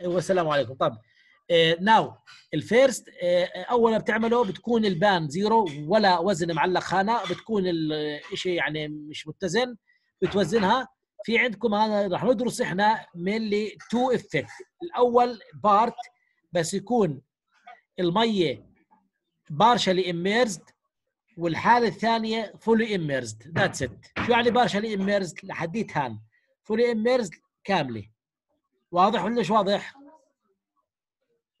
أيوه السلام عليكم. طب now ال first أول ما بتعمله بتكون ال pan zero ولا وزن معلق خانة بتكون الشيء يعني مش متزن بتوزنها. في عندكم هذا رح ندرس إحنا mainly two effect الأول part بس يكون المية partially immersed والحالة الثانية fully immersed that's it شو يعني partially immersed لحديت هان. fully immersed كاملة. واضح ولا مش واضح؟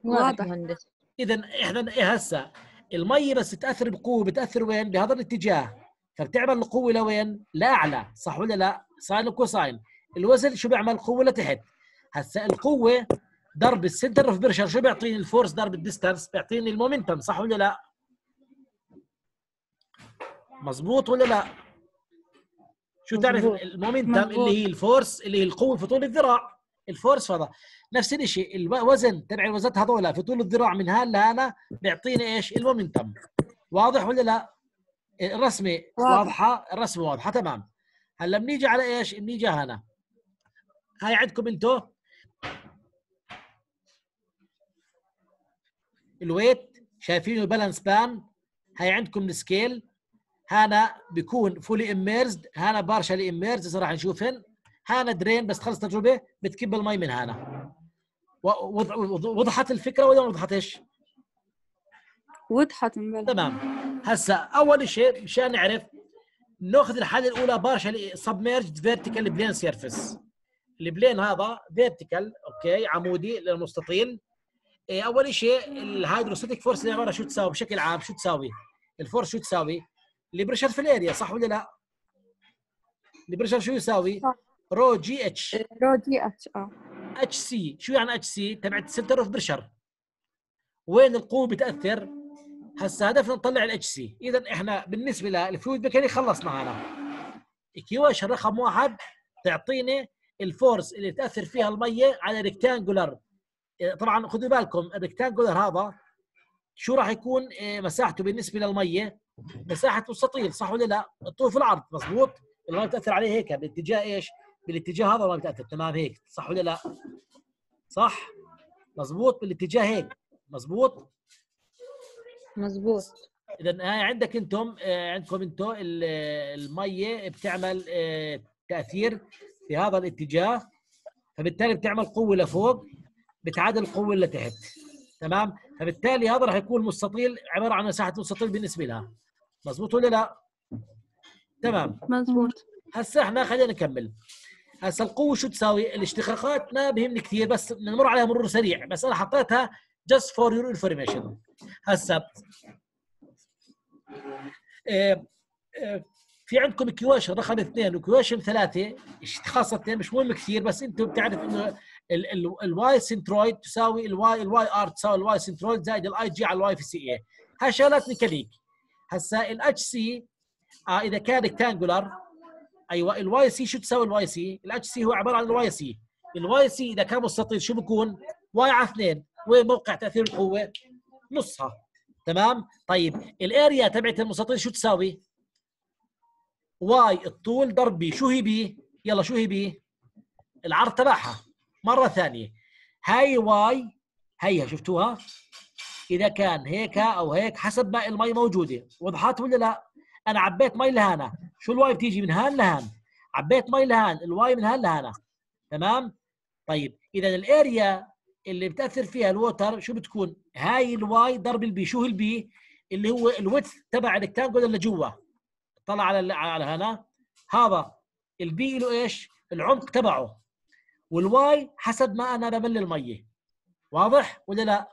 واضح مهندس اذا إحنا إيه هسه المي بس تأثر بقوة بتأثر وين؟ بهذا الاتجاه فبتعمل القوة لوين؟ لأعلى صح ولا لا؟ sine و cosine الوزن شو بيعمل؟ قوة لتحت هسه القوة ضرب ال center of pressure شو بيعطيني ال force ضرب ال distance بيعطيني ال momentum صح ولا لا؟ مزبوط ولا لا؟ شو تعرف. ال momentum. اللي هي ال force اللي هي القوة في طول الذراع ال force فضا نفس الشيء الوزن تبع الوزنات هذول في طول الذراع من هان لهنا بيعطيني إيش؟ ال momentum. واضح ولا لا؟ الرسمه واضح. واضحة؟ الرسمه واضحة تمام. هلأ بنيجي على إيش؟ بنيجي هنا. هاي عندكم أنتو؟ ال weight؟ شايفينه balance pan؟ هاي عندكم ال scale؟ هانا بيكون fully immersed هانا partially immersed هسه راح نشوفهن. هانا drain بس تخلص تجربة بتكب المي من هانا وضحت الفكرة ولا ما وضحتش؟ وضحت مبلا تمام هسا أول شيء مشان نعرف ناخذ الحاله الأولى partial submerged vertical plane surface ال plane هذا vertical okay عمودي للمستطيل إيه، أول شيء ال hydrostatic force اللي عبارة شو تساوي بشكل عام شو تساوي؟ ال force شو تساوي؟ ال pressure في ال area صح ولا لا؟ ال pressure شو يساوي؟ رو جي اتش. رو دي اتش آه. اتش سي. شو يعني اتش سي؟ تبعت ال center of pressure وين القوة بتأثر؟ هسه هدفنا نطلع الاتش سي. اذا إحنا بالنسبة لل fluid mechanic خلص معنا equation رقم واحد تعطيني ال force اللي تأثر فيها المية على rectangular. طبعا خذوا بالكم ال rectangular هذا شو راح يكون إيه، مساحته بالنسبة للمية؟ مساحة مستطيل صح ولا لا؟ الطول في العرض مضبوط الميه بتأثر عليه هيك باتجاه إيش؟ بالاتجاه هذا الميه بتاثر تمام هيك. صح ولا لا؟ صح؟ مضبوط بالاتجاه هيك. مضبوط؟ مزبوط اذا هاي عندك أنتم آه، عندكم أنتم ال- المية بتعمل آه، تأثير في هذا الاتجاه فبالتالي بتعمل قوة لفوق بتعادل القوة اللي تحت. تمام؟ فبالتالي هذا راح يكون مستطيل عبارة عن مساحة مستطيل بالنسبة لها. مزبوط ولا لا؟ تمام. مزبوط هسه إحنا خلينا نكمل. هسه القوة شو تساوي؟ الاشتقاقات ما بهمني كثير بس نمر عليها مرور سريع. بس أنا حطيتها just for your information. هسه في عندكم كيويشن رقم اثنين وكيويشن ثلاثة. خاصه مش مهم كثير بس أنتم بتعرف إنه الواي سنترويد تساوي الواي الواي آر تساوي الواي سنترويد زائد الاي جي على الواي في سي اي هاي شغلات ميكانيك هسه الاتش سي آه إذا كان ريكتانجولار أيوه الواي سي شو تساوي الواي سي؟ الاتش سي هو عبارة عن الواي سي الواي سي إذا كان مستطيل شو بكون؟ Y على اثنين وين موقع تأثير القوة؟ نصها تمام؟ طيب ال area تبعت المستطيل شو تساوي؟ Y الطول ضرب B شو هي B؟ يلا شو هي B؟ العرض تبعها مرة ثانية هاي Y هيها شفتوها؟ إذا كان هيك أو هيك حسب ما المي موجودة وضحت ولا لا؟ أنا عبيت مي لهنا. شو ال Y بتيجي من هان لهان؟ عبيت مي لهان. ال Y من هان لهنا. تمام؟ طيب إذا ال area اللي بتأثر فيها ال water شو بتكون؟ هاي ال Y ضرب ال B. شو ال B؟ اللي هو ال width تبع ال rectangle اللي جوا طلع على على هنا. هذا ال B له إيش؟ العمق تبعه. وال Y حسب ما أنا بمل المية. واضح ولا لا؟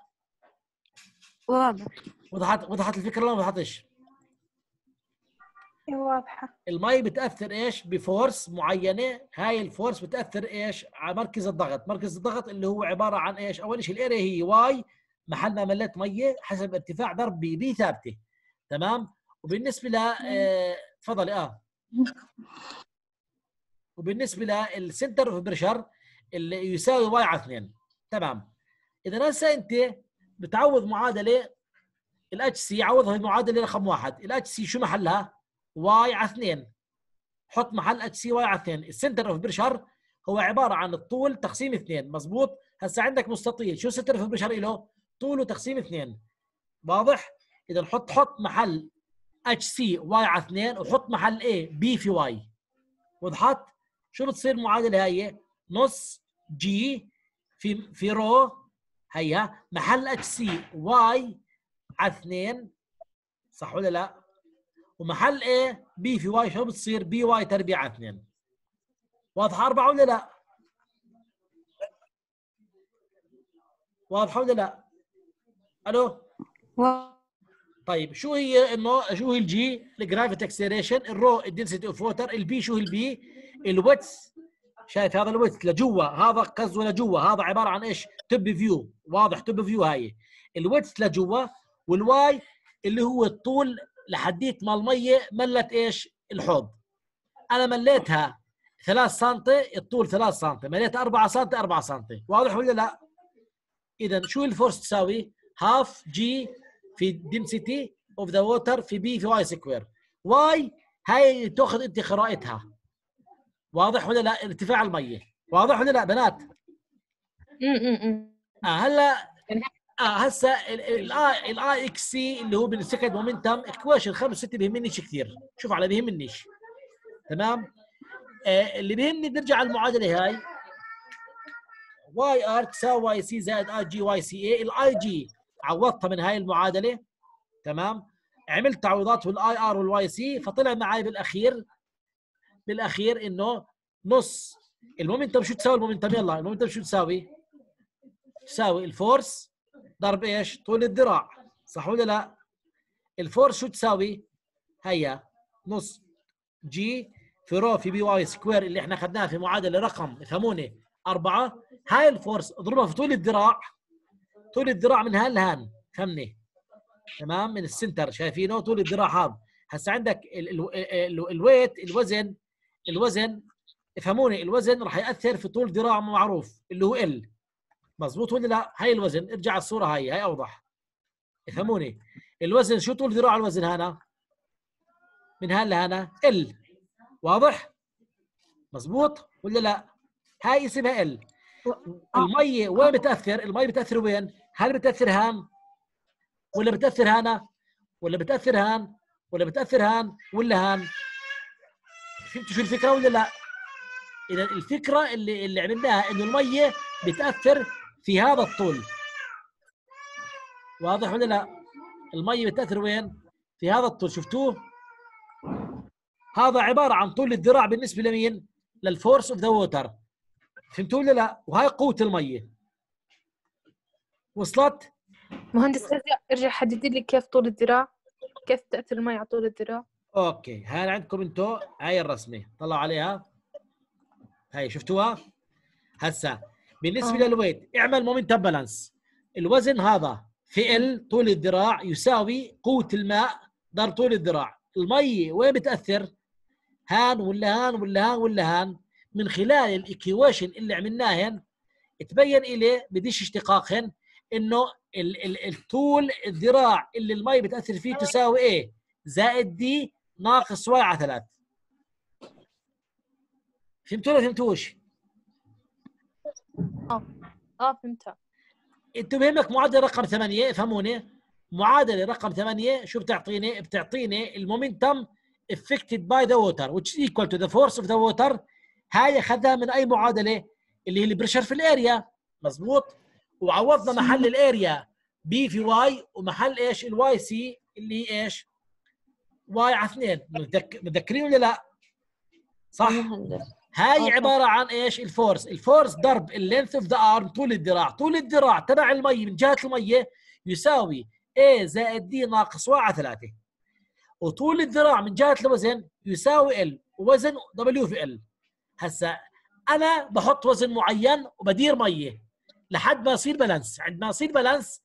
واضح. وضحت وضحت الفكرة ولا ما وضحتش؟ إيه، واضحة. المي بتأثر إيش؟ ب force معينة. هاي ال force بتأثر إيش؟ على مركز الضغط. مركز الضغط اللي هو عبارة عن إيش؟ أول شيء ال area هي Y. محل ما مليت مية حسب ارتفاع ضرب B B ثابتة. تمام؟ وبالنسبة ل آه، تفضلي آه. وبالنسبة لل center of pressure اللي يساوي Y على 2 تمام؟ إذا هسه أنت بتعوض معادلة الاتش سي عوضها بمعادله رقم واحد. ال hc شو محلها؟ Y على 2 حط محل hc Y على 2 ال center of pressure هو عبارة عن الطول تقسيم 2 مزبوط هسه عندك مستطيل. شو center of pressure له؟ طوله تقسيم اثنين. واضح؟ إذا حط حط محل اتش سي واي على اثنين وحط محل اي بي في واي. وضحت شو بتصير المعادله هي؟ نص جي في في رو هيها محل اتش سي واي على اثنين. صح ولا لا؟ ومحل A B في Y شو بتصير؟ B Y تربيع على اثنين. واضحة أربعة ولا لا؟ واضحة ولا لا؟ ألو؟ طيب شو هي انه شو هي الجي الجرافيتي اكسلريشن الرو الدنسيتي اوف ووتر البي شو هي البي الويتس شايف هذا الويتس لجوا. هذا قصده لجوا هذا عبارة عن إيش؟ top view واضح top view هاي. ال width لجوا وال Y اللي هو الطول لحديت ما المية ملت إيش؟ الحوض. أنا مليتها 3 سم الطول 3 سم مليتها 4 سم 4 سم واضح ولا لا؟ إذا شو ال force تساوي؟ half g في density of the water في B في Y square واي هاي تأخذ أنت قراءتها واضح ولا لا؟ ارتفاع المية. واضح ولا لا بنات؟ امم آه هلا آه هسه الاي الاي إكس سي اللي هو بالسكند مومنتم اكويشن خمس ست بيهمنيش كثير. شوف على بيهمنيش تمام؟ آه اللي بيهمني نرجع على المعادلة هاي. واي آر تساوي واي سي زائد اي جي واي سي اي الاي جي عوضتها من هاي المعادلة. تمام؟ عملت تعويضات بال Y R وال Y C فطلع معي بالأخير بالأخير إنه نص. ال momentum شو تساوي ال momentum يلا ال momentum شو تساوي؟ تساوي ال force ضرب إيش؟ طول الذراع. صح ولا لا؟ ال force شو تساوي؟ هيا نص g في rho في B Y square اللي إحنا أخذناها في معادلة رقم افهموني أربعة. هاي ال force اضربها في طول الذراع. طول الذراع من هان لهان. فهمني؟ تمام؟ من ال center. شايفينه؟ طول الذراع هذا. هسه عندك ال- ال- ال- ال weight الوزن. الوزن افهموني الوزن راح يأثر في طول ذراع معروف اللي هو L مزبوط ولا لا؟ هاي الوزن ارجع على الصورة هاي هاي أوضح. افهموني الوزن شو طول ذراع الوزن هنا من هان لهنا L واضح؟ مزبوط ولا لا؟ هاي اسمها ال المية وين بتأثر؟ المية بتأثر وين؟ هل بتأثر هان ولا بتأثر هنا ولا بتأثر هان ولا بتأثر هان ولا هان؟ فهمتوا شو الفكرة ولا لا؟ إذا الفكرة اللي اللي عملناها إنه الميه بتأثر في هذا الطول. واضح ولا لا؟ الميه بتأثر وين؟ في هذا الطول شفتوه؟ هذا عبارة عن طول الذراع بالنسبة لمين؟ لل force of the water فهمتوا ولا لا؟ وهاي قوة الميه وصلت؟ مهندس ارجع ارجع حدد لي كيف طول الذراع؟ كيف تأثر المي على طول الذراع؟ أوكي. هاي عندكم انتو هاي الرسمة. طلعوا عليها. هاي شفتوها؟ هسا. بالنسبة آه. لل weight اعمل momentum balance الوزن هذا في L طول الذراع يساوي قوة الماء ضرب طول الذراع. المي وين بتأثر؟ هان ولا هان ولا هان ولا هان. من خلال ال equation اللي عملناهن تبين إلي بديش اشتقاقهن إنه ال- ال- الطول الذراع اللي المي بتأثر فيه تساوي A؟ زائد D ناقص Y على ثلاث. فهمتوا ولا فهمتوش؟ آه. فهمتها. أنتوا بهمك معادلة رقم ثمانية افهموني معادلة رقم ثمانية شو بتعطيني؟ بتعطيني ال momentum affected by the water which is equal to the force of the water. هاي أخذها من أي معادلة؟ اللي هي ال pressure في ال area. مزبوط وعوضنا محل ال area B في Y ومحل إيش؟ ال Y C اللي هي إيش؟ Y على اثنين. متذك- متذكرين ولا لا؟ صح؟ هاي آه. عبارة عن إيش؟ ال force. ال force ضرب ال length of the arm طول الذراع. طول الذراع تبع المي من جهة المية يساوي A زائد D ناقص Y على ثلاثة. وطول الذراع من جهة الوزن يساوي ال وزن W في L هسا أنا بحط وزن معين وبدير مية. لحد ما يصير balance عند ما يصير balance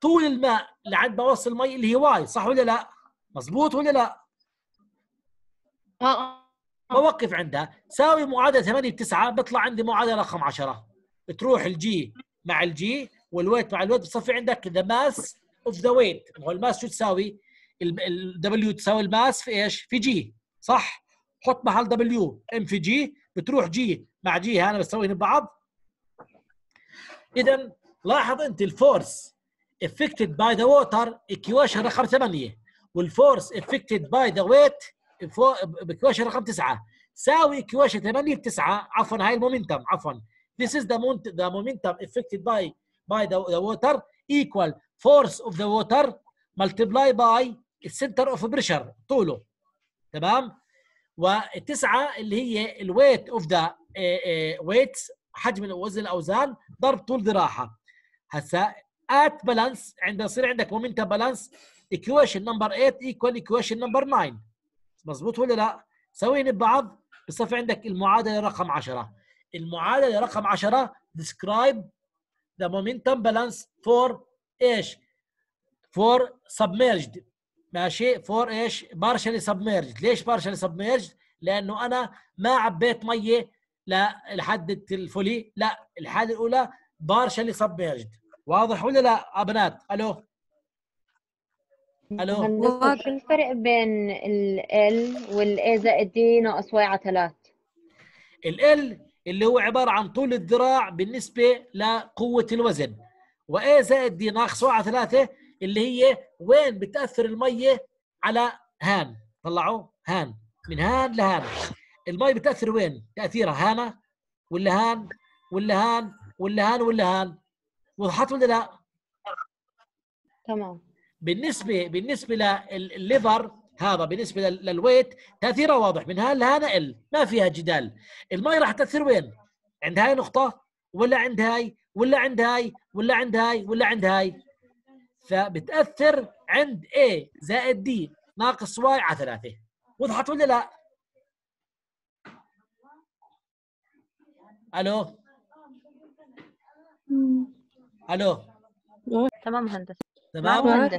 طول الماء لعند ما أوصل المي اللي هي Y صح ولا لا؟ مزبوط ولا لا؟ آه آه. بوقف عندها ساوي معادلة 8 ب 9 بيطلع عندي معادلة رقم 10 تروح الجي مع الجي والويت مع الويت بتصفي عندك the mass of the weight هو ال mass شو تساوي؟ ال W تساوي ال mass في إيش؟ في جي صح؟ حط محل دبليو ام في جي بتروح جي مع جي هنا بتساويهم ببعض اذا لاحظ أنت ال force affected by the water equation رقم 8 والفورس affected by the weight equation رقم 9 ساوي equation 8 ب 9 عفوا هاي المومنتم. عفوا. This is the, the momentum affected by by the, the water equal force of the water multiply by center of pressure. طوله. تمام؟ والتسعه اللي هي الويت اوف ذا ويتس حجم وزن الأوزان ضرب طول ذراعها. هسا at balance عند يصير عندك momentum balance equation number 8 equal equation number 9 مزبوط ولا لا؟ سوين ببعض بصفي عندك المعادلة رقم 10 المعادلة رقم 10 describe the momentum balance for إيش؟ for submerged ماشي for إيش؟ partially submerged، ليش partially submerged؟ لأنه أنا ما عبيت مية لحد ال fully، لا الحالة الأولى partially submerged، واضح ولا لا بنات؟ ألو ألو. شو الفرق بين ال L وال A زائد D ناقص Y على 3 ال اللي هو عبارة عن طول الذراع بالنسبة لقوة الوزن A زائد D ناقص واحد ثلاثة اللي هي وين بتأثر المية؟ على هان. طلعوا؟ هان. من هان لهان. المي بتأثر وين؟ تأثيرها هانه ولا هان ولا هان ولا هان ولا هان؟ وضحت ولا لا؟ تمام. بالنسبة بالنسبة للل lever هذا بالنسبة لل- لل weight تأثيره واضح من هان لهان L. ما فيها جدال. المي راح تأثر وين؟ عند هاي نقطة ولا عند هاي؟ ولا عند هاي؟ ولا عند هاي؟ ولا عند هاي؟ فبتأثر عند A زائد D ناقص Y على ثلاثة. وضحت ولا لا؟ ألو؟ ألو؟ تمام هندسة. تمام؟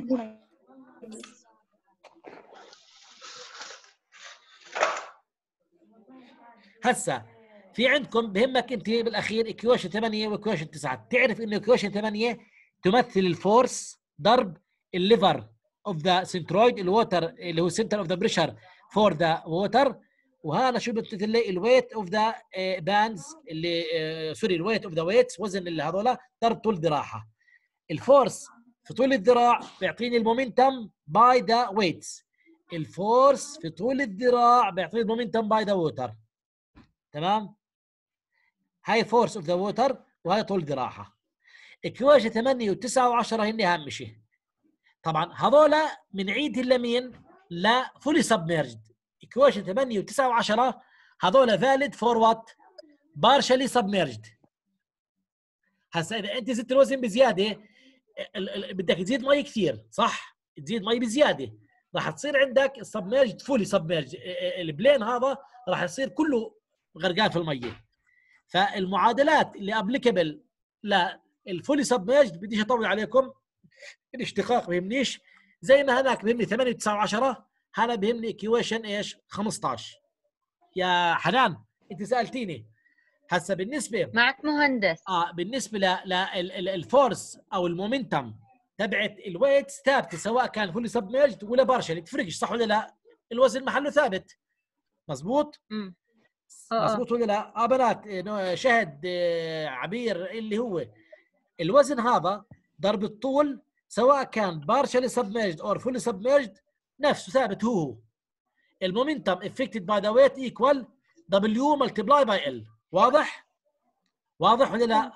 هسا في عندكم بهمك انت بالأخير equation 8 و equation 9 تعرف إنه equation 8 تمثل ال force ضرب ال lever of the centroid ال water اللي هو center of the pressure for the water وهذا شو بتمثل لي ال weight of the pans اللي sorry ال weight of the weights وزن اللي هذولا ضرب طول ذراعها ال force في طول الذراع بيعطيني ال momentum by the weights ال force في طول الذراع بيعطيني ال momentum by the water تمام؟ هاي force of the water وهاي طول ذراعها. equation 8 و9 و10 هن أهم شيء. طبعا هذولا من عيد لمين لا fully submerged equation 8 و9 و10 هذولا valid for what partially submerged هسا إذا أنت زدت الوزن بزيادة بدك تزيد مي كثير صح؟ تزيد مي بزيادة. راح تصير عندك submerged fully submerged ال plane هذا راح يصير كله غرقان في المية. فالمعادلات اللي applicable لل fully submerged بديش أطول عليكم الاشتقاق بيهمنيش زي ما هذاك بيهمني 8 9 10 هذا بيهمني equation إيش؟ 15 يا حنان أنت سألتيني هسه بالنسبة معك مهندس. آه بالنسبة لل force أو ال momentum تبعت ال weight ثابتة سواء كان fully submerged ولا partial تفرقش صح ولا لا؟ الوزن محله ثابت. مزبوط مم. آه، آه. مزبوط ولا لا؟ آه بنات شهد آه، عبير اللي هو. الوزن هذا ضرب الطول سواء كان partially submerged or fully submerged نفسه ثابت هو هو. ال momentum affected by the weight equal W multiply by L واضح؟ واضح ولا لا؟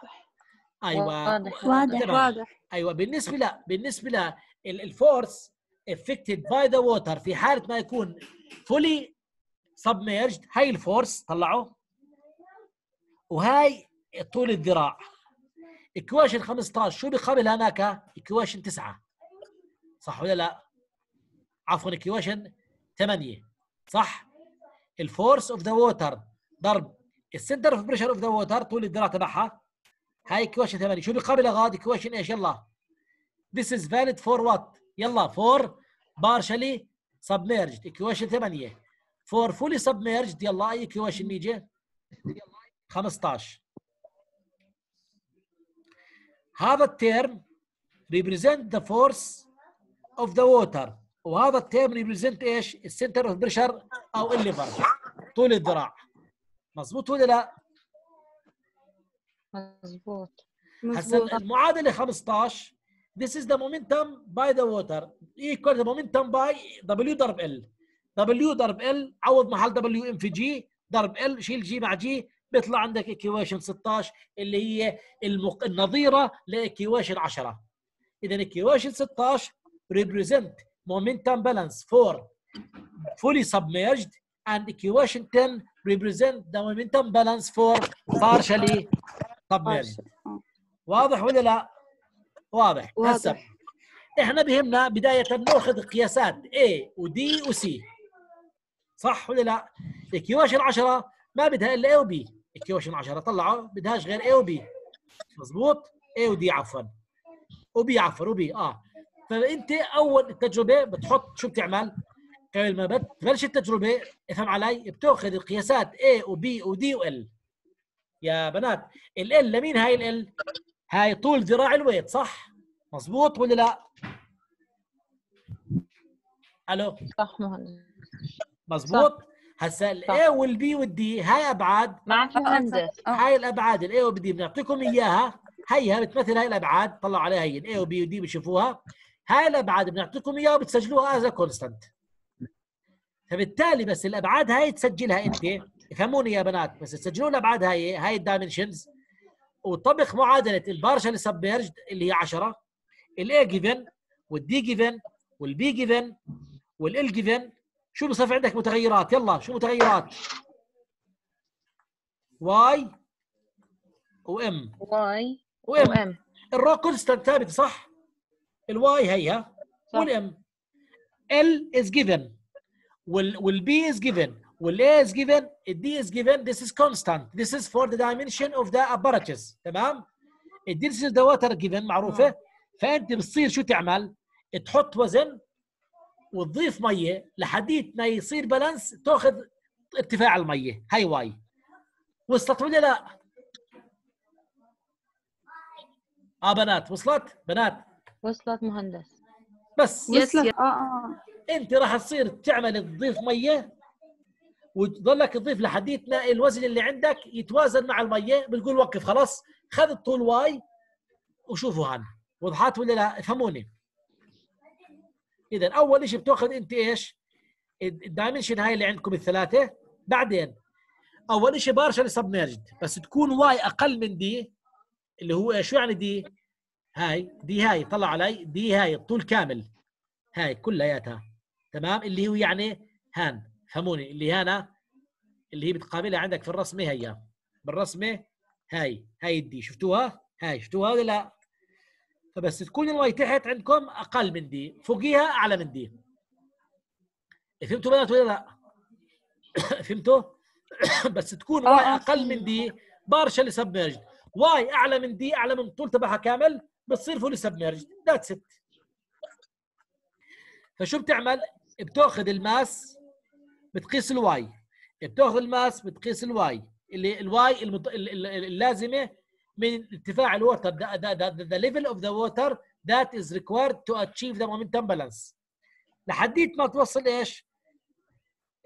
أيوه. واضح. واضح. واضح. أيوه. بالنسبة لا بالنسبة لا ال force affected by the water في حالة ما يكون fully submerged هاي ال force طلعوا وهاي طول الذراع. equation 15 شو بيقابل هناك؟ equation 9 صح ولا لا؟ عفوا equation 8 صح؟ ال force of the water ضرب ال center of pressure of the water طول الذراع تبعها. هاي equation 8 شو بيقابل غاد equation إيش؟ يلا. This is valid for what? يلا. For partially submerged. equation 8 for fully submerged. يلا. أي equation نيجي؟ 15 هذا ال term represent the force of the water. وهذا ال term represent إيش؟ ال center of pressure أو ال lever. طول الذراع مظبوط ولا لا مظبوط هسا مظبوط المعادله 15 this is the momentum by the water equal the momentum by W ضرب L W ضرب L عوض محل W m في g ضرب L شيل g مع g بيطلع عندك equation 16 اللي هي المق... النظيره ل equation 10 اذا equation 16 represent momentum balance for fully submerged and equation 10 represent the momentum balance for partially submerged. واضح ولا لا؟ واضح واضح. هسه إحنا بهمنا بدايه ناخذ قياسات A و D و C صح ولا لا؟ equation 10 ما بدها إلا A و B equation 10 طلعوا بدهاش غير A و B مضبوط؟ A و D عفوا و B عفوا و B آه فأنت أول التجربه بتحط شو بتعمل؟ قبل ما بتبلش التجربة. افهم علي. بتأخذ القياسات A وبي ودي وال يا بنات ال لمين هاي ال هاي طول ذراع ال weight صح؟ مزبوط ولا لا؟ ألو؟ صح مهندس. مزبوط هسا ال A وال B وال D هاي أبعاد. معك مهندس. آه. هاي الأبعاد ال A وال B بنعطيكم إياها. هيها بتمثل هاي الأبعاد. طلعوا عليها هي ال A و B وال D بتشوفوها هاي الأبعاد بنعطيكم إياها وبتسجلوها as constant فبالتالي بس الأبعاد هاي تسجلها أنت. افهموني يا بنات بس تسجلوا الأبعاد هاي هاي ال dimensions. وطبق معادلة ال partial submerged اللي هي 10 الاي جيفن والدي جيفن والبي جيفن والال جيفن شو بصير عندك متغيرات؟ يلا شو متغيرات؟ Y و M Y و M ال rho constant ثابت صح؟ ال Y هيها. والام ال از جيفن والبي از جيفن والاي از جيفن الدي از جيفن this is constant. This is for the dimension of the apparatus. تمام؟ is the water given. معروفة؟ فأنت بتصير شو تعمل؟ تحط وزن وتضيف مية لحديت ما يصير balance تأخذ ارتفاع المية. هاي Y. وصلت ولا لا؟ آه بنات. وصلت؟ بنات. وصلت مهندس. بس. yes، وصلت؟ yes. آه آه. أنت راح تصير تعمل تضيف مية وتضلك تضيف لحديت ما الوزن اللي عندك يتوازن مع المية بتقول وقف خلاص خذ الطول Y وشوفوا هان وضحت ولا لا؟ افهموني. اذا أول شيء بتأخذ أنت إيش؟ ال dimension هاي اللي عندكم الثلاثة. بعدين أول شيء partial submerged بس تكون Y أقل من D اللي هو شو يعني D؟ هاي D هاي طلع علي D هاي الطول كامل. هاي كلياتها. تمام؟ اللي هو يعني هان فهموني؟ اللي هنا اللي هي بتقابلها عندك في الرسمة هي. بالرسمة هاي هاي ال D. شفتوها؟ هاي شفتوها ولا لا؟ فبس تكون ال Y تحت عندكم أقل من D. فوقيها أعلى من D. فهمتوا بنات ولا لا؟ فهمتوا؟ بس تكون آه، Y آه، أقل من D. partial submerged Y أعلى من D أعلى من الطول تبعها كامل بتصير فولي سبمرجد ذاتس ات فشو بتعمل؟ بتاخذ ال mass بتقيس ال Y. بتاخذ ال mass بتقيس ال Y. اللي ال Y المط... ال- ال- ال- اللازمة من ارتفاع ال water. The level of the water that is required to achieve the momentum balance لحديت ما توصل إيش؟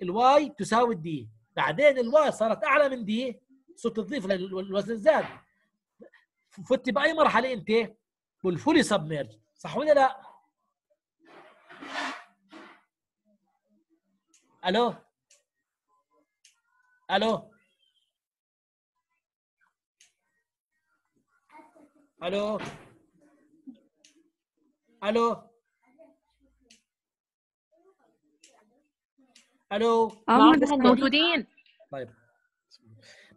ال Y تساوي ال D بعدين ال Y صارت أعلى من D صرت تضيف لل- الوزن زاد فت بأي مرحلة أنت؟ وال fully submerged. صح ولا لا؟ ألو؟ ألو؟ ألو؟ ألو؟ ألو؟ آه مهندس. موجودين. طيب.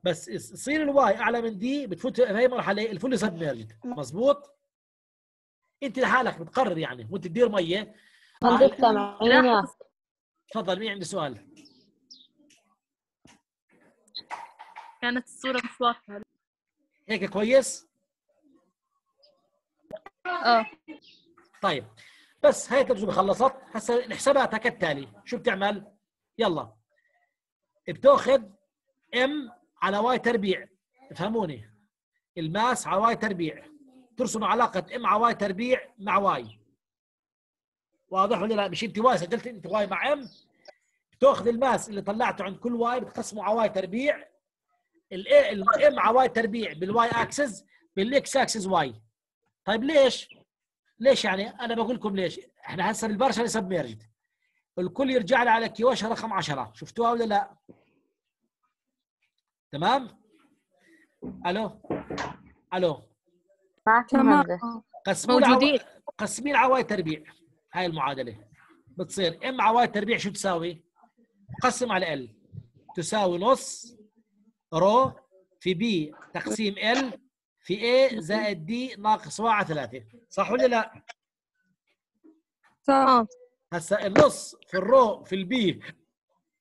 بس يص- يصير الواي أعلى من دي بتفوت في هي مرحله الفول سبميرجد. مزبوط انت لحالك بتقرر يعني وانت تدير مية. تفضل مين عنده سؤال؟ كانت الصورة مش واضحة. هيك كويس؟ آه. طيب بس هاي التجربة خلصت. هسه الحساباتها كالتالي. شو بتعمل؟ يلا. بتاخذ M على Y تربيع. افهموني ال mass على Y تربيع. ترسم علاقة M على Y تربيع مع Y واضح ولا لا مش انت Y سجلت انت Y مع M بتأخذ ال mass اللي طلعته عند كل Y بتقسمه على Y تربيع. الام على واي تربيع بالواي أكسس بالاكس أكسس واي. طيب ليش؟ ليش يعني؟ أنا بقول لكم ليش؟ إحنا هسه بال partial submerged. الكل يرجع لي على equation رقم 10 شفتوها ولا لا؟ تمام؟ ألو؟ ألو؟ معك العو... موجودين. قسمين عواي تربيع. هاي المعادلة. بتصير ام عواي تربيع شو تساوي؟ قسم على ال تساوي نص رو في بي تقسيم ال في A زائد دي ناقص واحد ثلاثة. صح ولا لا؟ صح. آه. هسا النص في الرو في البي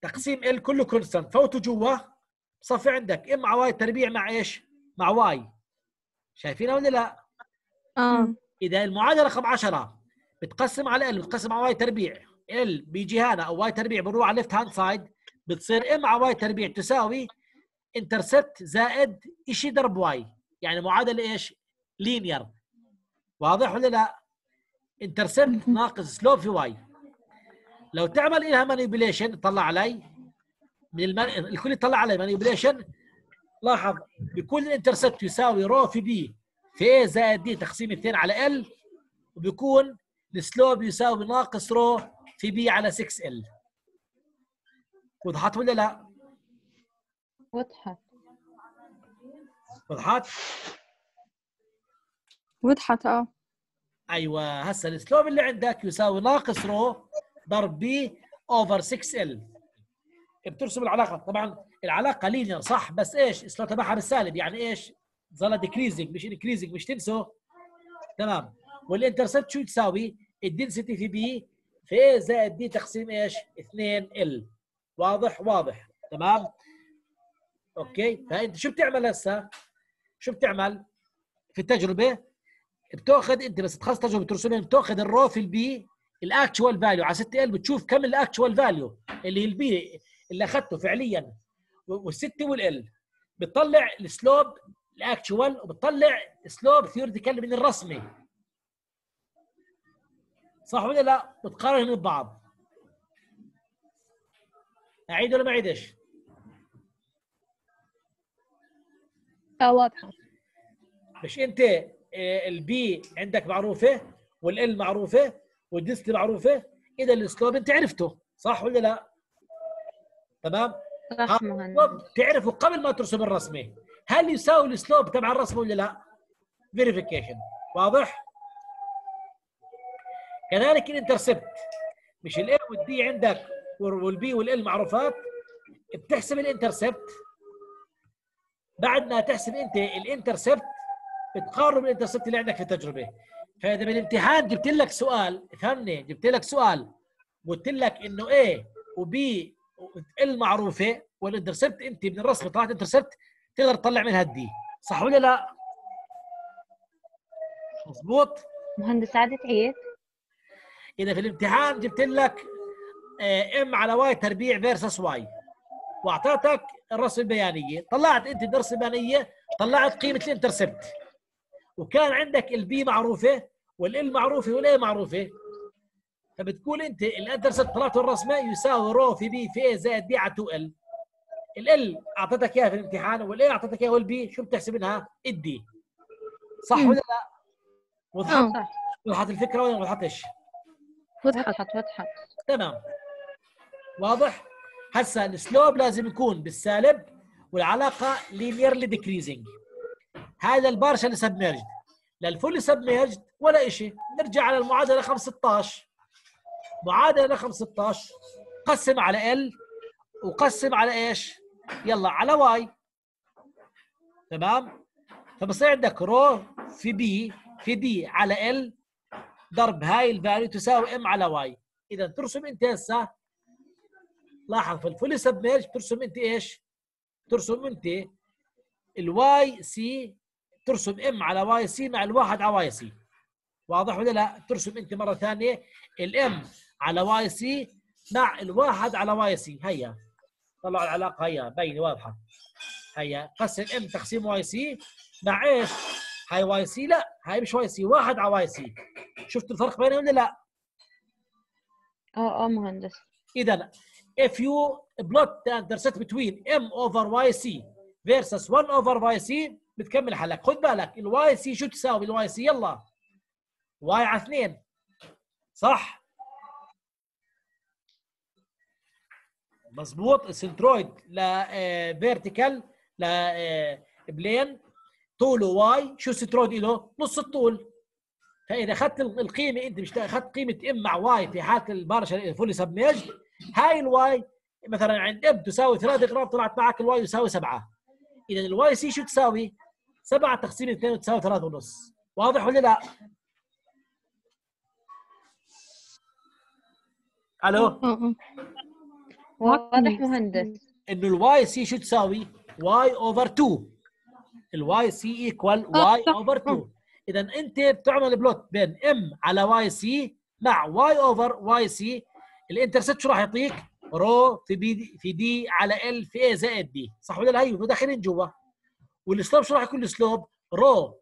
تقسيم ال كله كونستنت فوتوا جوا. صفي عندك. M على Y تربيع مع إيش؟ مع Y شايفينها ولا لا؟ آه. إذا المعادلة رقم 10 بتقسم على L بتقسم على Y تربيع. L بيجي هنا أو Y تربيع بنروح على left hand side بتصير M على Y تربيع تساوي intercept زائد شيء ضرب Y. يعني معادله إيش؟ linear واضح ولا لا؟ intercept ناقص slope في Y. لو تعمل لها manipulation طلع علي. من المن... الكل يطلع علي manipulation لاحظ بكون intercept يساوي rho في B في زائد D تقسيم 2 على L وبيكون ال slope يساوي ناقص rho في B على 6 L وضحت ولا لا؟ وضحت وضحت؟ وضحت آه. أيوه هسه ال slope اللي عندك يساوي ناقص rho ضرب B over 6 L بترسم العلاقة. طبعا العلاقة linear صح؟ بس إيش؟ ال slope تبعها بالسالب يعني إيش؟ ظل decreasing مش increasing مش تنسوا. تمام. وال intercept شو تساوي؟ ال density في B في زائد D تقسيم إيش؟ 2 L. واضح؟ واضح. تمام؟ okay. فانت شو بتعمل هسه؟ شو بتعمل؟ في التجربة؟ بتأخذ أنت بس تخلص تجربة ترسمين بتأخذ ال rho في ال B ال actual value على 6 L بتشوف كم ال actual value اللي هي ال B اللي أخذته فعليا. والستة وال L بتطلع ال slope ال actual وبتطلع slope theoretical من الرسمي. صح ولا لا؟ بتقارنهم ببعض أعيد ولا ما أعيدش؟ آه واضحة مش أنت آه، ال B عندك معروفة وال L معروفة وال density معروفة إذا ال slope أنت عرفته صح ولا لا؟ تمام؟ صح تعرفه قبل ما ترسم الرسمة هل يساوي ال slope تبع الرسمة ولا لا؟ verification واضح؟ كذلك ال intercept. مش ال A وال D عندك وال B وال L معروفات بتحسب ال intercept. بعد ما تحسب انت ال intercept بتقارن بال intercept اللي عندك في التجربة. فإذا بالامتحان جبت لك سؤال افهمني جبت لك سؤال قلت لك إنه A و B L معروفه وال intercept أنت من الرسم طلعت intercept تقدر تطلع منها ال D صح ولا لا؟ مضبوط مهندس عادة تعيد إذا في الامتحان جبت لك M على Y تربيع versus Y وأعطيتك الرسم البيانية. طلعت أنت الرسم البيانيه طلعت قيمة ال intercept وكان عندك ال B معروفة وال L معروفة وال A معروفة. فبتقول أنت ال intercept طلعته الرسمة يساوي rho في B في A زائد D على 2 L ال L اعطيتك إياها في الامتحان وال A اعطيتك إياها وال B شو بتحسب منها؟ ال D صح ولا لا؟ وضحت؟ وضحت الفكرة ولا ما وضحتش؟ وضحت وضحت تمام. واضح؟ هسا ال slope لازم يكون بالسالب والعلاقة linearly decreasing هذا ال partial submerged لل full submerged ولا شيء نرجع على المعادلة رقم 16 معادلة رقم 16 قسم على L وقسم على إيش؟ يلا على Y تمام؟ فبصير عندك rho في B في D على L ضرب هاي ال value تساوي M على Y إذا ترسم أنت هسه لاحظ في ال full submerge ترسم أنت إيش؟ ترسم أنت ال YC ترسم M على YC مع الواحد على YC واضح ولا لا؟ ترسم أنت مرة ثانية ال M على YC مع الواحد على YC هيا. طلع العلاقة هيا. باينه واضحة. هيا. قسم M تقسيم YC مع إيش؟ هاي YC لا. هاي مش YC واحد على YC شفت الفرق بينهم ولا لا؟ آه آه مهندس. اذا if you plot the intercept between M over YC versus 1 over YC بتكمل حلك خد بالك ال YC شو تساوي؟ ال YC يلا. Y على اثنين. صح؟ مظبوط. ال centroid لا vertical لا plane طوله Y شو ال centroid له؟ نص الطول. فإذا أخذت القيمة أنت مش أخذت قيمة M مع Y في حالة ال partial fully submerge هاي ال Y مثلا عند up تساوي 3 جرام طلعت معك ال Y يساوي 7 اذا ال YC شو تساوي؟ 7 تقسيم 2 تساوي 3 ونص. واضح ولا لا؟ ألو؟ واضح مهندس. إنه ال YC شو تساوي؟ Y over 2 ال YC equal Y. over 2 إذا أنت بتعمل plot بين M على YC مع Y over YC ال intercept شو راح يعطيك؟ rho في B في D على L في A زائد D صح ولا لا؟ هي داخلين جوا. وال slope شو راح يكون ال slope rho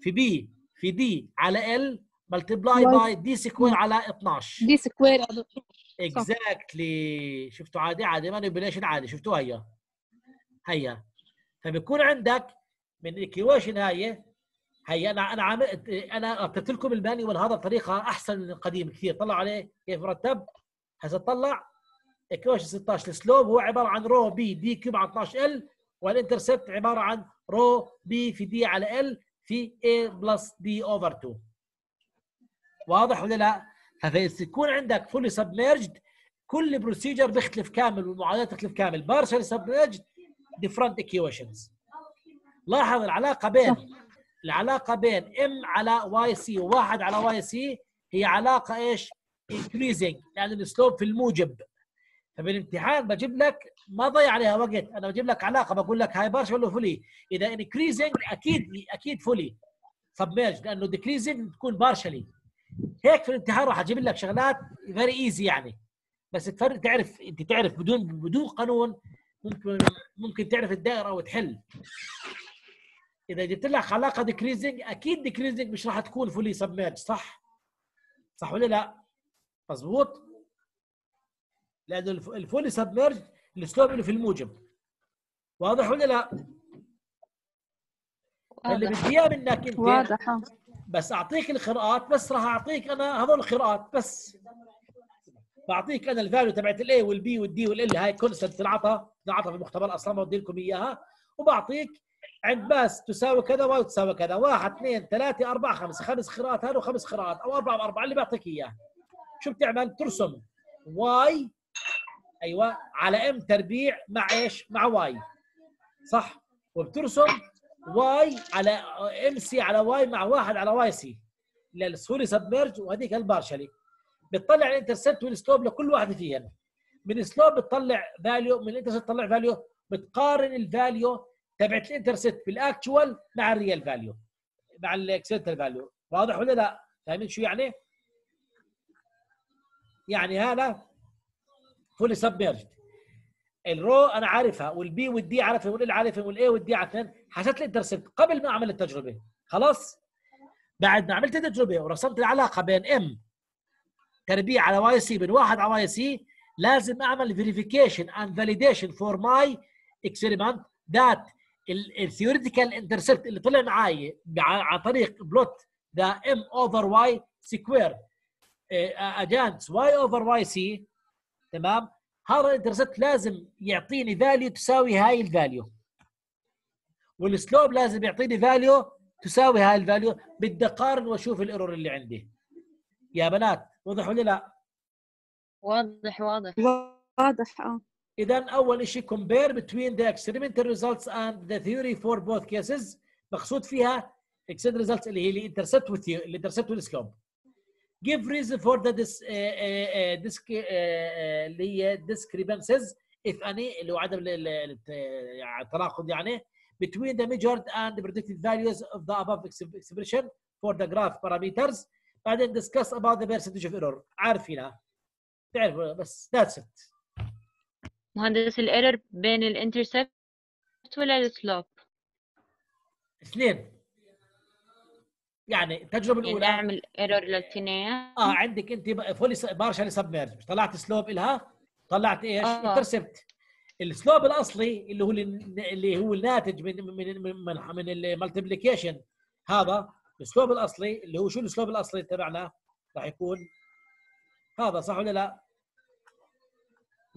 في B في D على L multiply. by D square على 12 D square على- exactly شفتوا عادي؟ عادي manipulation عادي. شفتوا هيا. هيا. فبيكون عندك من ال equation هاي هي أنا أنا عملت أنا رتبت لكم ال manual هذا بطريقه أحسن من القديم كثير. طلع عليه كيف رتب؟ هسه طلع. equation 16 ال slope هو عبارة عن rho B D cube على 12 L وال intercept عبارة عن rho B في D على L في A plus D over 2 واضح ولا لا؟ فإذا يكون عندك fully submerged كل procedure بيختلف كامل والمعادلات تختلف كامل. partial submerged different equations لاحظ العلاقة بين العلاقة بين M على YC وواحد على YC هي علاقة إيش؟ increasing لأن ال slope في الموجب. فبالامتحان بجيب لك ما ضيع عليها وقت أنا بجيب لك علاقة بقول لك هاي partial ولا fully؟ إذا increasing أكيد أكيد fully. submerged لأنه decreasing بتكون partially هيك في الامتحان راح أجيب لك شغلات very easy يعني. بس تفرق تعرف أنت تعرف بدون بدون قانون ممكن ممكن تعرف الدائرة وتحل. إذا جبت لك علاقة decreasing أكيد decreasing مش راح تكون fully submerged صح؟ صح ولا لا؟ مظبوط؟ لأنه الف- ال fully submerged ال slope له في الموجب. واضح ولا لا؟ اللي واضح. بدي إياه منك أنت واضح. بس أعطيك القراءات بس راح أعطيك أنا هذول القراءات بس. بعطيك أنا الفاليو تبعت الاي والبي والدي والال هاي constant تنعطى تنعطى في المختبر أصلا بدي لكم إياها. وبعطيك عند باس تساوي كذا y تساوي كذا. واحد اثنين ثلاثة أربعة خمسة خمس قراءات هذا وخمس قراءات أو أربعة بأربعة اللي بعطيك إياه. شو بتعمل؟ ترسم. y. أيوة. على m تربيع مع إيش؟ مع y. صح؟ وبترسم y على m c على y مع واحد على y c. لل sorry submerged وهذيك ال partially بتطلع ال intercept وال slope لكل واحدة فيهم من السلوب بتطلع فاليو من الانترسبت بتطلع فاليو بتقارن الفاليو تبعت الانترسبت بالاكتوال مع الريال فاليو مع الاكسنتال فاليو. واضح ولا لا؟ فاهمين شو يعني؟ يعني هذا fully submerged ال rho أنا عارفها والبي والدي عارفها والال عارفها والاي والدي عارفين حسبت ال intercept قبل ما اعمل التجربة. خلاص؟ بعد ما عملت التجربة ورسمت العلاقة بين m تربيع على واي سي بين واحد على واي سي لازم أعمل verification and validation for my experiment that ال theoretical intercept اللي طلع معي عن طريق plot the m over y square against y over y c تمام؟ هذا ال intercept لازم يعطيني value تساوي هاي ال value وال slope لازم يعطيني value تساوي هاي ال value بدي أقارن وأشوف ال error اللي عندي. يا بنات واضح ولا لا؟ واضح واضح. واضح آه. اذا اول شيء compare between the experimental results and the theory for both cases مقصود فيها experimental results اللي هي الانترسبت الانترسبت والسلوب give reason for the dis, uh, uh, uh, disc, uh, uh, اللي هي discrepancies if any اللي هو عدم ال- ال- ال- يعني التناقض يعني between the measured and predicted values of the above ex- expression for the graph parameters بعدين discuss about the percentage of error عارفينها تعرفوا بس that's it مهندس ال error بين ال intercept ولا ال slope اثنين. يعني التجربه يعني الاولى أعمل error للاثنين آه عندك أنت fully partial submerged طلعت slope إلها. طلعت إيش؟ آه. intercept ال slope الأصلي اللي هو اللي هو الناتج من من من من, من ال multiplication هذا ال slope الأصلي اللي هو شو ال slope الأصلي تبعنا؟ راح يكون هذا صح ولا لا؟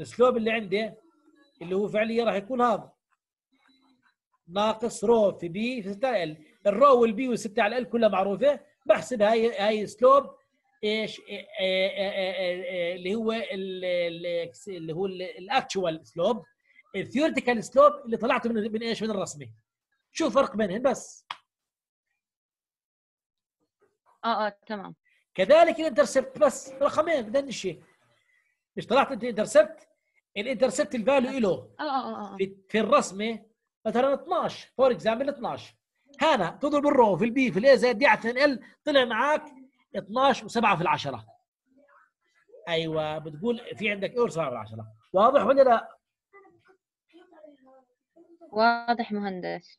ال slope اللي عنده اللي هو فعليا راح يكون هذا. ناقص rho في b في 6 على L. ال rho وال b وال6 على L كلها معروفة. بحسب هاي هاي slope إيش اللي هو ال- ال- اللي هو ال actual slope ال theoretical slope اللي طلعته من من إيش؟ من الرسمه شو الفرق بينهم بس. آه آه تمام. كذلك ال intercept بس. رقمين بدنا شيء. مش طلعت انت intercept؟ ال intercept ال value له. في, في الرسمه مثلا 12 for example 12 هنا تضرب ال rho في ال b في ال a زائد d على 2 L طلع معك 12 و7 في العشرة. أيوه بتقول في عندك error 7 في العشرة. واضح ولا لا؟ واضح مهندس.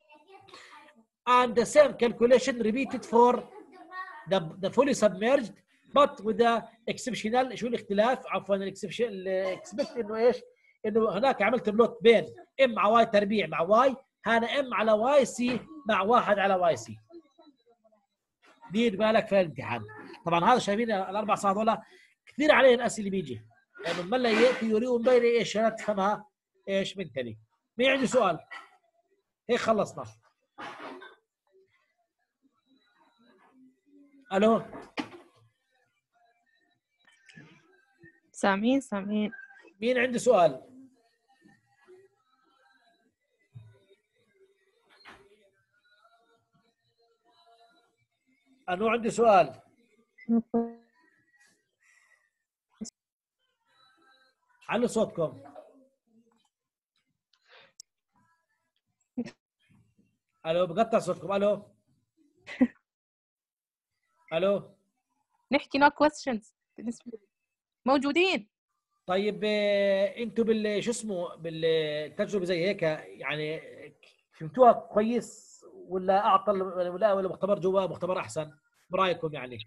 And the same calculation repeated for the, the fully submerged but with the exceptional شو الاختلاف؟ عفوا ال exception ال except إنه إيش؟ إنه هناك عملت plot بين m على y تربيع مع y هنا m على y c مع واحد على y c دير بالك في الامتحان. طبعا هذا شايفين الأربع ساعات هذول كثير عليه الاسئله بيجي. لأنه يعني ملا يأتي يوريهم بين إيش؟ عشان تفهمها إيش من تاني. مين عنده سؤال؟ هيك خلصنا. ألو؟ سامعين سامعين. مين عنده سؤال؟ أنا عندي سؤال؟ علوا صوتكم. ألو بقطع صوتكم. ألو. ألو. نحكي no questions بالنسبة موجودين. طيب آه، أنتوا بال شو اسمه بالتجربة زي هيك يعني فهمتوها كويس ولا أعطى ولا ولا مختبر جوا مختبر أحسن؟ برأيكم يعني.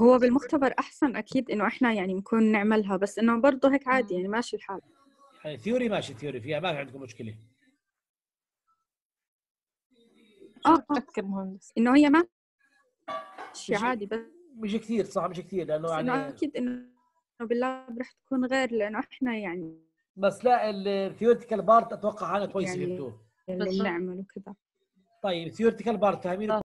هو بالمختبر أحسن أكيد إنه إحنا يعني نكون نعملها بس إنه برضه هيك عادي يعني ماشي الحال. يعني ثيوري ماشي ثيوري فيها ما في عندكم مشكلة. آه آه، مهندس. إنه هي ما ماشي عادي بس مش كثير صح مش كثير لأنه يعني أكيد إنه بال lab رح تكون غير لأنه إحنا يعني بس لا ال theoretical part أتوقع أنا كويس يعني- اللي بالضبط. بنعمل وكذا طيب theoretical part فاهمين